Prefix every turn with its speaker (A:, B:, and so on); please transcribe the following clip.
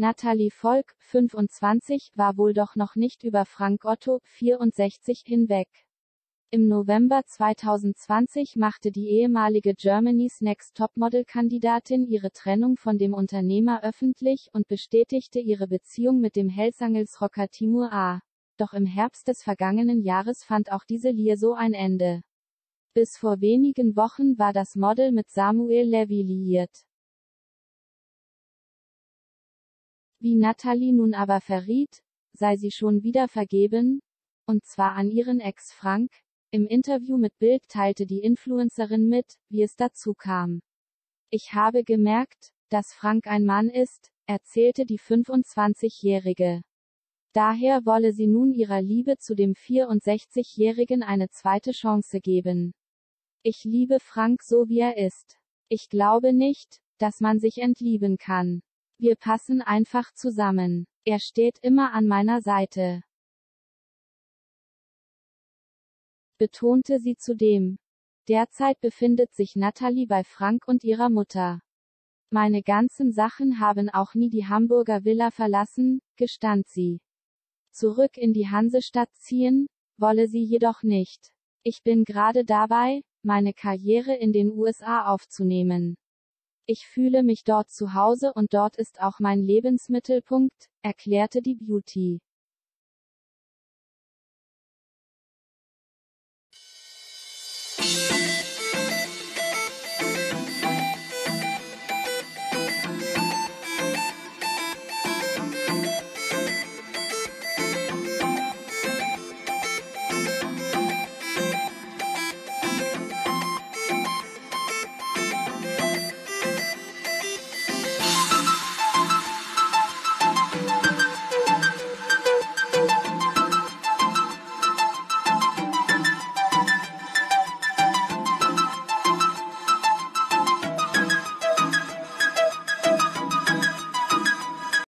A: Natalie Volk, 25, war wohl doch noch nicht über Frank Otto, 64, hinweg. Im November 2020 machte die ehemalige Germany's Next Topmodel-Kandidatin ihre Trennung von dem Unternehmer öffentlich und bestätigte ihre Beziehung mit dem Hellsangelsrocker Timur A. Doch im Herbst des vergangenen Jahres fand auch diese Liaison ein Ende. Bis vor wenigen Wochen war das Model mit Samuel Levy liiert. Wie Natalie nun aber verriet, sei sie schon wieder vergeben, und zwar an ihren Ex Frank. Im Interview mit Bild teilte die Influencerin mit, wie es dazu kam. Ich habe gemerkt, dass Frank ein Mann ist, erzählte die 25-Jährige. Daher wolle sie nun ihrer Liebe zu dem 64-Jährigen eine zweite Chance geben. Ich liebe Frank so wie er ist. Ich glaube nicht, dass man sich entlieben kann. Wir passen einfach zusammen. Er steht immer an meiner Seite. Betonte sie zudem. Derzeit befindet sich Natalie bei Frank und ihrer Mutter. Meine ganzen Sachen haben auch nie die Hamburger Villa verlassen, gestand sie. Zurück in die Hansestadt ziehen, wolle sie jedoch nicht. Ich bin gerade dabei, meine Karriere in den USA aufzunehmen. Ich fühle mich dort zu Hause und dort ist auch mein Lebensmittelpunkt, erklärte die Beauty.